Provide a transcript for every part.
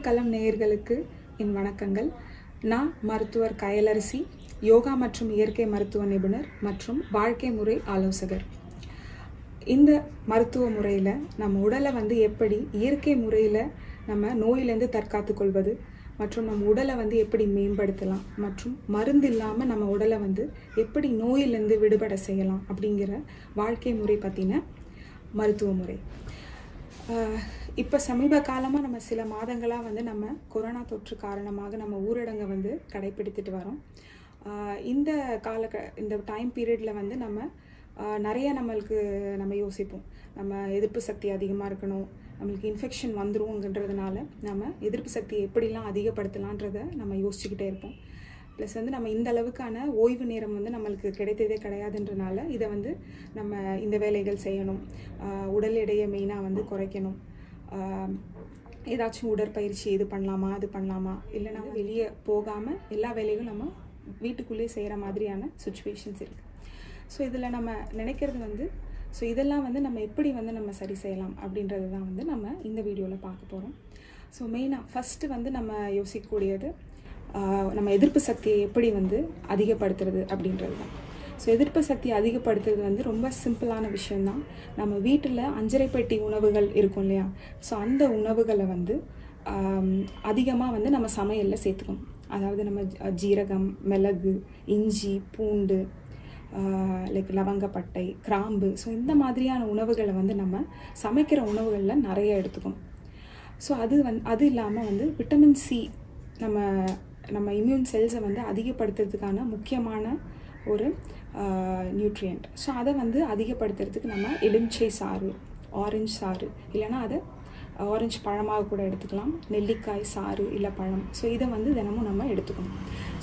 செந்தமிழ் களம் நேயர்களுக்கு என் வணக்கங்கள். நான் மருத்துவர் கயலரசி யோகா மற்றும் இயற்கை மருத்துவ நிபுணர் மற்றும் வாழ்க்கை முறை ஆலோசகர். இந்த மருத்துவ முறையில் நம்ம உடலை வந்து எப்படி இயற்கை முறையில் நம்ம நோயிலேருந்து தற்காத்து கொள்வது மற்றும் நம்ம உடலை வந்து எப்படி மேம்படுத்தலாம் மற்றும் மருந்து இல்லாமல் நம்ம உடலை வந்து எப்படி நோயிலேருந்து விடுபட செய்யலாம் அப்படிங்கிற வாழ்க்கை முறை பற்றின மருத்துவ முறை. இப்போ சமீப காலமாக நம்ம சில மாதங்களாக வந்து நம்ம கொரோனா தொற்று காரணமாக நம்ம ஊரடங்கை வந்து கடைப்பிடித்துட்டு வரோம். இந்த கால இந்த டைம் பீரியடில் வந்து நம்ம நிறைய நம்மளுக்கு நம்ம யோசிப்போம். நம்ம எதிர்ப்பு சக்தி அதிகமாக இருக்கணும். நம்மளுக்கு இன்ஃபெக்ஷன் வந்துருங்கன்றதுனால நம்ம எதிர்ப்பு சக்தியை எப்படிலாம் அதிகப்படுத்தலான்றதை நம்ம யோசிச்சுக்கிட்டே இருப்போம். ப்ளஸ் வந்து நம்ம இந்த அளவுக்கான ஓய்வு நேரம் வந்து நம்மளுக்கு கிடைத்ததே கிடையாதுன்றனால இதை வந்து நம்ம இந்த வேலைகள் செய்யணும். உடல் எடையை மெயினாக வந்து குறைக்கணும். ஏதாச்சும் உடற்பயிற்சி இது பண்ணலாமா அது பண்ணலாமா? இல்லைனா வெளியே போகாமல் எல்லா வேலைகளும் நம்ம வீட்டுக்குள்ளேயே செய்கிற மாதிரியான சுச்சுவேஷன்ஸ் இருக்குது ஸோ இதில் நம்ம நினைக்கிறது வந்து ஸோ இதெல்லாம் வந்து நம்ம எப்படி வந்து நம்ம சரி செய்யலாம் அப்படின்றது தான் வந்து நம்ம இந்த வீடியோவில் பார்க்க போகிறோம் ஸோ மெயினாக ஃபஸ்ட்டு வந்து நம்ம யோசிக்கக்கூடியது நம்ம எதிர்ப்பு சக்தியை எப்படி வந்து அதிகப்படுத்துறது அப்படின்றது தான். ஸோ எதிர்ப்பு சக்தியை அதிகப்படுத்துறது வந்து ரொம்ப சிம்பிளான விஷயந்தான் நம்ம வீட்டில் அஞ்சரை பெட்டி உணவுகள் இருக்கும் இல்லையா? ஸோ அந்த உணவுகளை வந்து அதிகமாக வந்து நம்ம சமையலில் சேர்த்துக்கணும். அதாவது நம்ம ஜீரகம் மிளகு இஞ்சி பூண்டு லைக் லவங்கப்பட்டை கிராம்பு. ஸோ இந்த மாதிரியான உணவுகளை வந்து நம்ம சமைக்கிற உணவுகளில் நிறைய எடுத்துக்கணும். ஸோ அது வந்து அது இல்லாமல் வந்து விட்டமின் சி நம்ம நம்ம இம்யூன் செல்ஸை வந்து அதிகப்படுத்துறதுக்கான முக்கியமான ஒரு நியூட்ரியண்ட் ஸோ அதை வந்து அதிகப்படுத்துறதுக்கு நம்ம எலுமிச்சை சாறு ஆரஞ்சு சாறு இல்லைன்னா அதை ஆரஞ்சு பழமாக கூட எடுத்துக்கலாம். நெல்லிக்காய் சாறு இல்லை பழம் ஸோ இதை வந்து தினமும் நம்ம எடுத்துக்கணும்.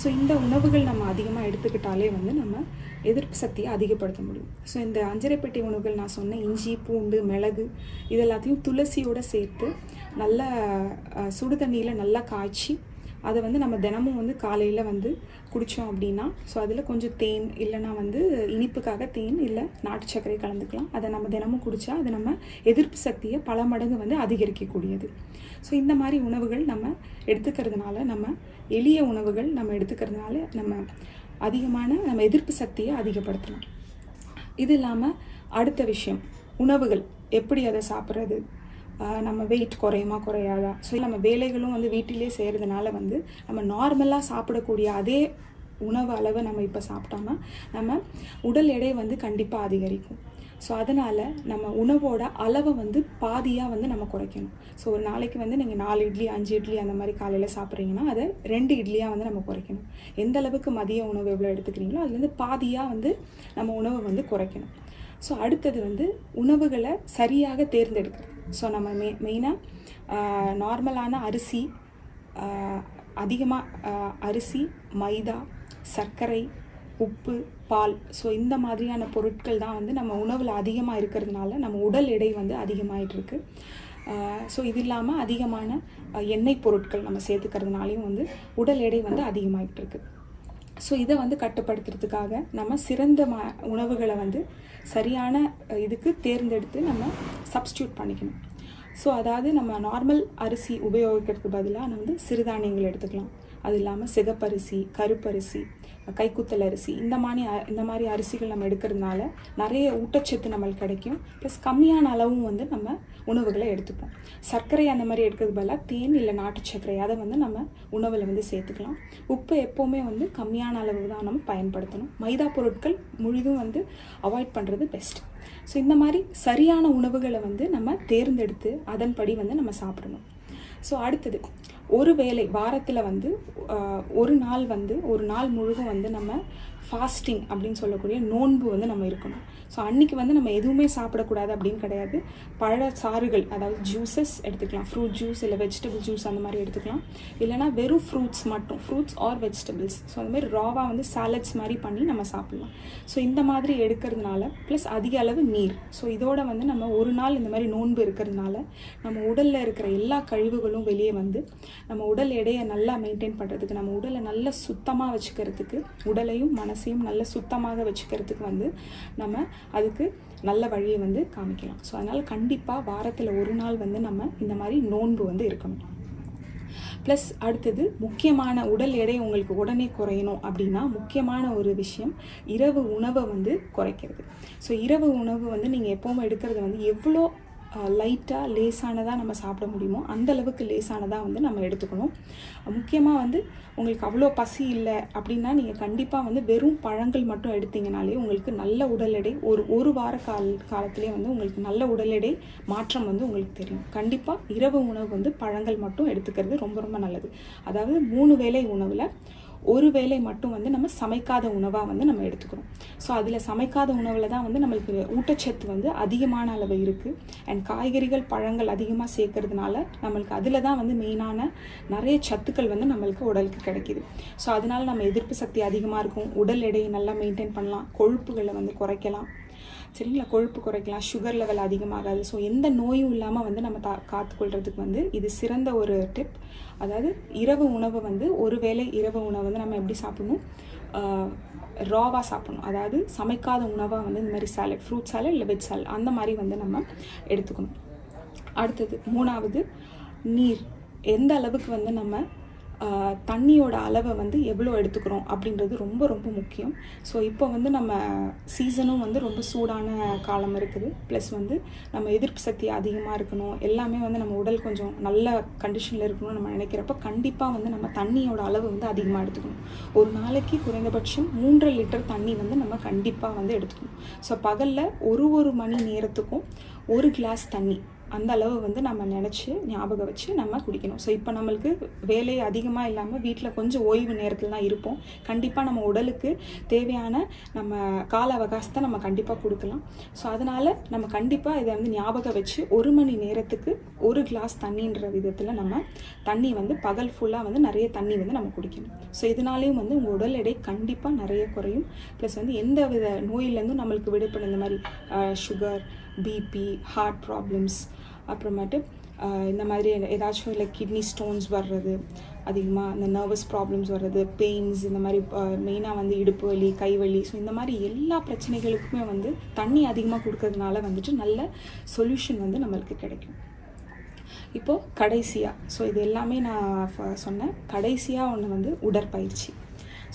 ஸோ இந்த உணவுகள் நம்ம அதிகமாக எடுத்துக்கிட்டாலே வந்து நம்ம எதிர்ப்பு சக்தியை அதிகப்படுத்த முடியும். ஸோ இந்த அஞ்சரைப்பட்டி உணவுகள் நான் சொன்ன இஞ்சி பூண்டு மிளகு இது எல்லாத்தையும் துளசியோடு சேர்த்து நல்லா சுடு தண்ணியில் நல்லா காய்ச்சி அதை வந்து நம்ம தினமும் வந்து காலையில் வந்து குடித்தோம் அப்படின்னா ஸோ அதில் கொஞ்சம் தேன் இல்லைன்னா வந்து இனிப்புக்காக தேன் இல்லை நாட்டு சர்க்கரை கலந்துக்கலாம். அதை நம்ம தினமும் குடித்தா அது நம்ம எதிர்ப்பு சக்தியை பல மடங்கு வந்து அதிகரிக்கக்கூடியது. ஸோ இந்த மாதிரி உணவுகள் நம்ம எடுத்துக்கிறதுனால நம்ம எளிய உணவுகள் நம்ம எடுத்துக்கிறதுனால நம்ம அதிகமான நம்ம எதிர்ப்பு சக்தியை அதிகப்படுத்தலாம். இது இல்லாமல் அடுத்த விஷயம் உணவுகள். எப்படி அதை சாப்பிட்றது? நம்ம வெயிட் குறையுமா குறையாதா? ஸோ நம்ம வேலைகளும் வந்து வீட்டிலே செய்கிறதுனால வந்து நம்ம நார்மலாக சாப்பிடக்கூடிய அதே உணவு அளவை நம்ம இப்போ சாப்பிட்டோம்னா நம்ம உடல் எடை வந்து கண்டிப்பாக அதிகரிக்கும். ஸோ அதனால் நம்ம உணவோட அளவை வந்து பாதியாக வந்து நம்ம குறைக்கணும். ஸோ ஒரு நாளைக்கு வந்து நீங்கள் நாலு இட்லி அஞ்சு இட்லி அந்த மாதிரி காலையில் சாப்பிட்றீங்கன்னா அதை ரெண்டு இட்லியாக வந்து நம்ம குறைக்கணும். எந்த அளவுக்கு மதிய உணவு எவ்வளோ எடுத்துக்கிறீங்களோ அதுலேருந்து பாதியாக வந்து நம்ம உணவை வந்து குறைக்கணும். ஸோ அடுத்தது வந்து உணவுகளை சரியாக தேர்ந்தெடுக்கிறது. ஸோ நம்ம மெ மெயினாக நார்மலான அரிசி அதிகமாக அரிசி மைதா சர்க்கரை உப்பு பால். ஸோ இந்த மாதிரியான பொருட்கள் தான் வந்து நம்ம உணவில் அதிகமாக இருக்கிறதுனால நம்ம உடல் எடை வந்து அதிகமாயிட்டு இருக்கு ஸோ இது இல்லாமல் அதிகமான எண்ணெய் பொருட்கள் நம்ம சேர்த்துக்கிறதுனாலையும் வந்து உடல் எடை வந்து அதிகமாகிட்டு இருக்குது ஸோ இதை வந்து கட்டுப்படுத்துறதுக்காக நம்ம சிறந்த ம உணவுகளை வந்து சரியான இதுக்கு தேர்ந்தெடுத்து நம்ம சப்ஸ்டியூட் பண்ணிக்கணும். ஸோ அதாவது நம்ம நார்மல் அரிசி உபயோகிக்கிறதுக்கு பதிலாக நம்ம வந்து சிறுதானியங்கள் எடுத்துக்கலாம். அது இல்லாமல் சிகப்பரிசி கருப்பரிசி கைக்குத்தல் அரிசி. இந்த மாதிரி இந்த மாதிரி அரிசிகள் நம்ம எடுக்கிறதுனால நிறைய ஊட்டச்சத்து நம்மளுக்கு கிடைக்கும். ப்ளஸ் கம்மியான அளவும் வந்து நம்ம உணவுகளை எடுத்துப்போம். சர்க்கரை அந்த மாதிரி எடுக்கிறது பதிலாக தேன் இல்லை நாட்டு சர்க்கரை அதை வந்து நம்ம உணவில் வந்து சேர்த்துக்கலாம். உப்பு எப்போவுமே வந்து கம்மியான அளவு தான் நம்ம பயன்படுத்தணும். மைதா பொருட்கள் முழுதும் வந்து அவாய்ட் பண்ணுறது பெஸ்ட் ஸோ இந்த மாதிரி சரியான உணவுகளை வந்து நம்ம தேர்ந்தெடுத்து அதன்படி வந்து நம்ம சாப்பிடணும். ஸோ அடுத்தது ஒரு வேளை வாரத்தில் வந்து ஒரு நாள் வந்து ஒரு நாள் முழுதும் வந்து நம்ம ஃபாஸ்டிங் அப்படின்னு சொல்லக்கூடிய நோன்பு வந்து நம்ம இருக்கணும். ஸோ அன்றைக்கி வந்து நம்ம எதுவுமே சாப்பிடக்கூடாது அப்படின்னு கிடையாது. பழ சாறுகள் அதாவது ஜூஸஸ் எடுத்துக்கலாம். ஃப்ரூட் ஜூஸ் இல்லை வெஜிடபிள் ஜூஸ் அந்த மாதிரி எடுத்துக்கலாம். இல்லைனா வெறும் ஃப்ரூட்ஸ் மட்டும். ஃப்ரூட்ஸ் ஆர் வெஜிடபிள்ஸ் ஸோ அந்த மாதிரி ராவாக வந்து சாலட்ஸ் மாதிரி பண்ணி நம்ம சாப்பிட்லாம். ஸோ இந்த மாதிரி எடுக்கிறதுனால ப்ளஸ் அதிக அளவு நீர். ஸோ இதோட வந்து நம்ம ஒரு நாள் இந்த மாதிரி நோன்பு இருக்கிறதுனால நம்ம உடலில் இருக்கிற எல்லா கழிவுகளும் வெளியே வந்து நம்ம உடல் எடையை நல்லா மெயின்டைன் பண்ணுறதுக்கு நம்ம உடலை நல்லா சுத்தமாக வச்சுக்கிறதுக்கு உடலையும் மன மனசையும் நல்ல சுத்தமாக வச்சுக்கிறதுக்கு வந்து நம்ம அதுக்கு நல்ல வழியை வந்து காமிக்கலாம். ஸோ அதனால் கண்டிப்பாக வாரத்தில் ஒரு நாள் வந்து நம்ம இந்த மாதிரி நோன்பு வந்து இருக்கணும். ப்ளஸ் அடுத்தது முக்கியமான உடல் எடை உங்களுக்கு உடனே குறையணும் அப்படின்னா முக்கியமான ஒரு விஷயம் இரவு உணவை வந்து குறைக்கிறது. ஸோ இரவு உணவு வந்து நீங்கள் எப்போவுமே எடுக்கிறது வந்து எவ்வளோ லைட்டாக லேசானதாக நம்ம சாப்பிட முடியுமோ அந்த அளவுக்கு லேசானதாக வந்து நம்ம எடுத்துக்கணும். முக்கியமாக வந்து உங்களுக்கு அவ்வளோ பசி இல்லை அப்படின்னா நீங்கள் கண்டிப்பாக வந்து வெறும் பழங்கள் மட்டும் எடுத்தீங்கனாலே உங்களுக்கு நல்ல உடல் எடை ஒரு ஒரு வார கால் காலத்திலே வந்து உங்களுக்கு நல்ல உடல் எடை மாற்றம் வந்து உங்களுக்கு தெரியும். கண்டிப்பாக இரவு உணவு வந்து பழங்கள் மட்டும் எடுத்துக்கிறது ரொம்ப ரொம்ப நல்லது. அதாவது மூணு வேளை உணவில் ஒரு வேளை மட்டும் வந்து நம்ம சமைக்காத உணவாக வந்து நம்ம எடுத்துக்கிறோம். ஸோ அதில் சமைக்காத உணவில் தான் வந்து நம்மளுக்கு ஊட்டச்சத்து வந்து அதிகமான அளவு இருக்குது அண்ட் காய்கறிகள் பழங்கள் அதிகமாக சேர்க்கறதுனால நம்மளுக்கு அதில் தான் வந்து மெயினான நிறைய சத்துக்கள் வந்து நம்மளுக்கு உடலுக்கு கிடைக்கிது. ஸோ அதனால நம்ம எதிர்ப்பு சக்தி அதிகமாக இருக்கும். உடல் எடையை நல்லா மெயின்டைன் பண்ணலாம். கொழுப்புகளை வந்து குறைக்கலாம். சரிங்களா? கொழுப்பு குறைக்கலாம் சுகர் லெவல் அதிகமாகாது. ஸோ எந்த நோயும் இல்லாமல் வந்து நம்ம தா காத்துக்கொள்றதுக்கு வந்து இது சிறந்த ஒரு டிப் அதாவது இரவு உணவு வந்து ஒரு வேளை இரவு உணவு வந்து நம்ம எப்படி சாப்பிடணும்? ராவாக சாப்பிடணும். அதாவது சமைக்காத உணவாக வந்து இந்த மாதிரி சாலட் ஃப்ரூட் சாலட் இல்லை வெஜ் சாலட் அந்த மாதிரி வந்து நம்ம எடுத்துக்கணும். அடுத்தது மூணாவது நீர். எந்த அளவுக்கு வந்து நம்ம தண்ணியோட அளவை வந்து எவ்வளோ எடுத்துக்கிறோம் அப்படின்றது ரொம்ப ரொம்ப முக்கியம். ஸோ இப்போ வந்து நம்ம சீசனும் வந்து ரொம்ப சூடான காலம் இருக்குது. ப்ளஸ் வந்து நம்ம எதிர்ப்பு சக்தி அதிகமாக இருக்கணும். எல்லாமே வந்து நம்ம உடல் கொஞ்சம் நல்ல கண்டிஷனில் இருக்கணும்னு நம்ம நினைக்கிறப்ப கண்டிப்பாக வந்து நம்ம தண்ணியோட அளவு வந்து அதிகமாக எடுத்துக்கணும். ஒரு நாளைக்கு குறைந்தபட்சம் மூன்றரை லிட்டர் தண்ணி வந்து நம்ம கண்டிப்பாக வந்து எடுத்துக்கணும். ஸோ பகலில் ஒரு ஒரு மணி நேரத்துக்கும் ஒரு கிளாஸ் தண்ணி அந்த அளவு வந்து நம்ம நினச்சி ஞாபகம் வச்சு நம்ம குடிக்கணும். ஸோ இப்போ நம்மளுக்கு வேலை அதிகமாக இல்லாமல் வீட்டில் கொஞ்சம் ஓய்வு நேரத்தில் தான் இருப்போம். கண்டிப்பாக நம்ம உடலுக்கு தேவையான நம்ம கால அவகாசத்தை நம்ம கண்டிப்பாக கொடுக்கலாம். ஸோ அதனால் நம்ம கண்டிப்பாக இதை வந்து ஞாபகம் வச்சு ஒரு மணி நேரத்துக்கு ஒரு கிளாஸ் தண்ணின்ற விதத்தில் நம்ம தண்ணி வந்து பகல் ஃபுல்லாக வந்து நிறைய தண்ணி வந்து நம்ம குடிக்கணும். ஸோ இதனாலேயும் வந்து உங்கள் உடல் எடை கண்டிப்பாக நிறைய குறையும். ப்ளஸ் வந்து எந்த வித நோயிலேருந்தும் நம்மளுக்கு விடுபடும் இந்த மாதிரி சுகர் பிபி ஹார்ட் ப்ராப்ளம்ஸ் அப்புறமேட்டு இந்த மாதிரி ஏதாச்சும் இல்லை கிட்னி ஸ்டோன்ஸ் வர்றது அதிகமாக இந்த நர்வஸ் ப்ராப்ளம்ஸ் வர்றது பெயின்ஸ் இந்த மாதிரி மெயினாக வந்து இடுப்பு வலி கை வலி ஸோ இந்த மாதிரி எல்லா பிரச்சனைகளுக்குமே வந்து தண்ணி அதிகமாக கொடுக்கறதுனால வந்துட்டு நல்ல சொல்யூஷன் வந்து நம்மளுக்கு கிடைக்கும். இப்போது கடைசியாக ஸோ இது எல்லாமே நான் சொன்னேன் கடைசியாக ஒன்று வந்து உடற்பயிற்சி.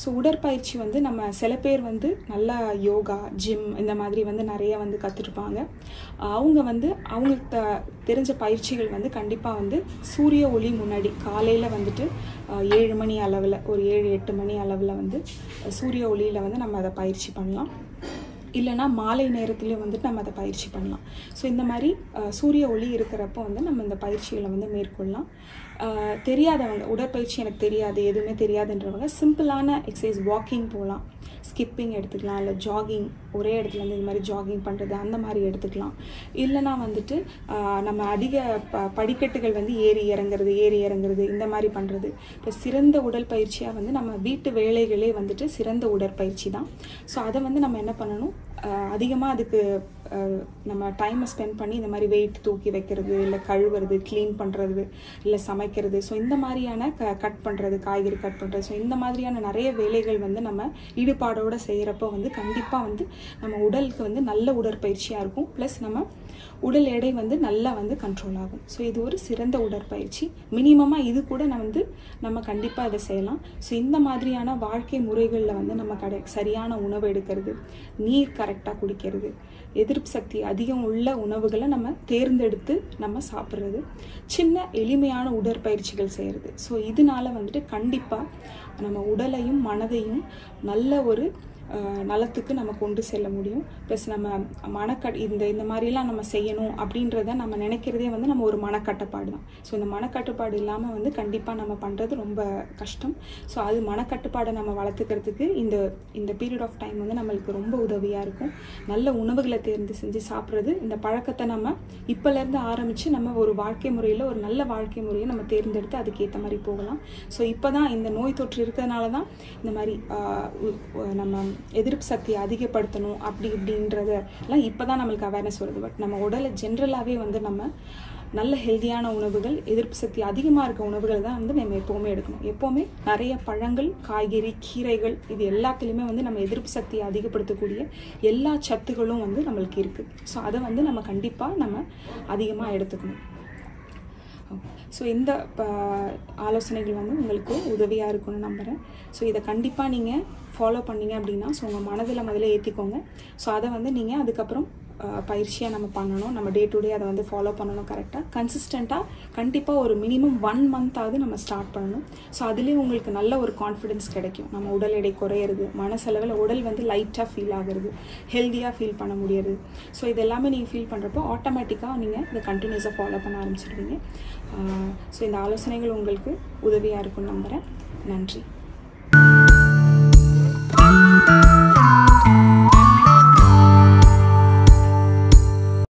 ஸோ உடற்பயிற்சி வந்து நம்ம சில பேர் வந்து நல்லா யோகா ஜிம் இந்த மாதிரி வந்து நிறைய வந்து கற்றுருப்பாங்க அவங்க வந்து அவங்களுக்கு த தெரிஞ்ச பயிற்சிகள் வந்து கண்டிப்பாக வந்து சூரிய ஒளி முன்னாடி காலையில் வந்துட்டு ஏழு மணி அளவில் ஒரு ஏழு எட்டு மணி அளவில் வந்து சூரிய ஒளியில் வந்து நம்ம அதை பயிற்சி பண்ணலாம். இல்லைனா மாலை நேரத்துலேயும் வந்துட்டு நம்ம அதை பயிற்சி பண்ணலாம். ஸோ இந்த மாதிரி சூரிய ஒளி இருக்கிறப்போ வந்து நம்ம இந்த பயிற்சிகளை வந்து மேற்கொள்ளலாம். தெரியாதவங்க உடற்பயிற்சி எனக்கு தெரியாது எதுவுமே தெரியாதுன்றவங்க சிம்பிளான எக்ஸசைஸ் வாக்கிங் போகலாம். ஸ்கிப்பிங் எடுத்துக்கலாம் இல்லை ஜாகிங் ஒரே இடத்துல வந்து இந்த மாதிரி ஜாகிங் பண்ணுறது அந்த மாதிரி எடுத்துக்கலாம். இல்லைனா வந்துட்டு நம்ம அதிக ப படிக்கட்டுகள் வந்து ஏறி இறங்குறது ஏறி இறங்குறது இந்த மாதிரி பண்ணுறது இப்போ சிறந்த உடற்பயிற்சியாக வந்து நம்ம வீட்டு வேலைகளே வந்துட்டு சிறந்த உடற்பயிற்சி தான். ஸோ அதை வந்து நம்ம என்ன பண்ணணும்? அதிகமாக அதுக்கு நம்ம டைமை ஸ்பெண்ட் பண்ணி இந்த மாதிரி வெயிட் தூக்கி வைக்கிறது இல்லை கழுவுறது க்ளீன் பண்ணுறது இல்லை சமைக்கிறது. ஸோ இந்த மாதிரியான க கட் பண்ணுறது காய்கறி கட் பண்ணுறது ஸோ இந்த மாதிரியான நிறைய வேலைகள் வந்து நம்ம ஈடுபாடோடு செய்கிறப்போ வந்து கண்டிப்பாக வந்து நம்ம உடலுக்கு வந்து நல்ல உடற்பயிற்சியாக இருக்கும். ப்ளஸ் நம்ம உடல் எடை வந்து நல்லா வந்து கண்ட்ரோல் ஆகும். ஸோ இது ஒரு சிறந்த உடற்பயிற்சி. மினிமமாக இது கூட நான் வந்து நம்ம கண்டிப்பாக இதை செய்யலாம். ஸோ இந்த மாதிரியான வாழ்க்கை முறைகளில் வந்து நம்ம கடை சரியான உணவு எடுக்கிறது நீர் கரெக்டாக குடிக்கிறது எதிர்ப்பு சக்தி அதிகம் உள்ள உணவுகளை நம்ம தேர்ந்தெடுத்து நம்ம சாப்பிட்றது சின்ன எளிமையான உடற்பயிற்சிகள் செய்கிறது ஸோ இதனால வந்துட்டு கண்டிப்பாக நம்ம உடலையும் மனதையும் நல்ல ஒரு நலத்துக்கு நம்ம கொண்டு செல்ல முடியும். ப்ளஸ் நம்ம மனக்கட் இந்த இந்த மாதிரிலாம் நம்ம செய்யணும் அப்படின்றத நம்ம நினைக்கிறதே வந்து நம்ம ஒரு மனக்கட்டுப்பாடு தான். ஸோ இந்த மனக்கட்டுப்பாடு இல்லாமல் வந்து கண்டிப்பாக நம்ம பண்ணுறது ரொம்ப கஷ்டம். ஸோ அது மனக்கட்டுப்பாடை நம்ம வளர்த்துக்கிறதுக்கு இந்த இந்த பீரியட் ஆஃப் டைம் வந்து நம்மளுக்கு ரொம்ப உதவியாக இருக்கும். நல்ல உணவுகளை தேர்ந்து செஞ்சு சாப்பிட்றது இந்த பழக்கத்தை நம்ம இப்போலேருந்து ஆரம்பித்து நம்ம ஒரு வாழ்க்கை முறையில் ஒரு நல்ல வாழ்க்கை முறையை நம்ம தேர்ந்தெடுத்து அதுக்கேற்ற மாதிரி போகலாம். ஸோ இப்போ தான் இந்த நோய் தொற்று இருக்கிறதுனால தான் இந்த மாதிரி நம்ம எதிர்ப்பு சக்தியை அதிகப்படுத்தணும் அப்படி இப்படின்றதெல்லாம் இப்போ தான் நம்மளுக்கு அவேர்னஸ் வருது. பட் நம்ம உடலை ஜென்ரலாகவே வந்து நம்ம நல்ல ஹெல்த்தியான உணவுகள் எதிர்ப்பு சக்தி அதிகமாக இருக்க உணவுகள் தான் வந்து நம்ம எப்போவுமே எடுக்கணும். எப்போவுமே நிறைய பழங்கள் காய்கறி கீரைகள் இது எல்லாத்துலேயுமே வந்து நம்ம எதிர்ப்பு சக்தியை அதிகப்படுத்தக்கூடிய எல்லா சத்துகளும் வந்து நம்மளுக்கு இருக்குது ஸோ அதை வந்து நம்ம கண்டிப்பாக நம்ம அதிகமாக எடுத்துக்கணும். ஸோ இந்த ப- ஆலோசனைகள் வந்து உங்களுக்கு உதவியாக இருக்கும்னு நம்புகிறேன் ஸோ இதை கண்டிப்பாக நீங்கள் ஃபாலோ பண்ணீங்க அப்படின்னா ஸோ உங்கள் மனதில் முதல்ல ஏற்றிக்கோங்க ஸோ அதை வந்து நீங்கள் அதுக்கப்புறம் பயிற்சியாக நம்ம பண்ணணும். நம்ம டே டு டே அதை வந்து ஃபாலோ பண்ணணும் கரெக்டாக கன்சிஸ்டண்ட்டாக கண்டிப்பாக ஒரு மினிமம் ஒன் மந்தாவது நம்ம ஸ்டார்ட் பண்ணணும். ஸோ அதுலேயும் உங்களுக்கு நல்ல ஒரு கான்ஃபிடென்ஸ் கிடைக்கும். நம்ம உடல் எடை குறையிறது மனசளவில் உடல் வந்து லைட்டாக ஃபீல் ஆகுறது ஹெல்த்தியாக ஃபீல் பண்ண முடியாது ஸோ இது எல்லாமே நீங்கள் ஃபீல் பண்ணுறப்போ ஆட்டோமேட்டிக்காக நீங்கள் இதை கண்டினியூஸாக ஃபாலோ பண்ண ஆரம்பிச்சிடுவீங்க. ஸோ இந்த ஆலோசனைகள் உங்களுக்கு உதவியாக இருக்கும்னு நம்புகிறேன் நன்றி.